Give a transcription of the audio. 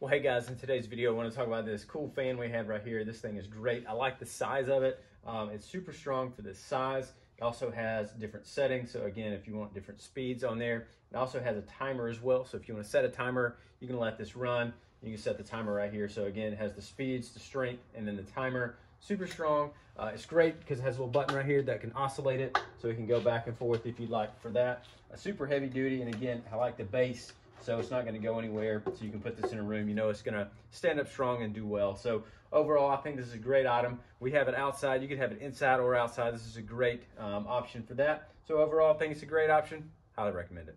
Well, hey guys, in today's video, I want to talk about this cool fan we have right here. This thing is great. I like the size of it. Um, it's super strong for this size. It also has different settings. So again, if you want different speeds on there, it also has a timer as well. So if you want to set a timer, you can let this run. You can set the timer right here. So again, it has the speeds, the strength, and then the timer. Super strong. Uh, it's great because it has a little button right here that can oscillate it. So it can go back and forth if you'd like for that. A super heavy duty. And again, I like the base so it's not going to go anywhere. So you can put this in a room. You know it's going to stand up strong and do well. So overall, I think this is a great item. We have it outside. You can have it inside or outside. This is a great um, option for that. So overall, I think it's a great option. Highly recommend it.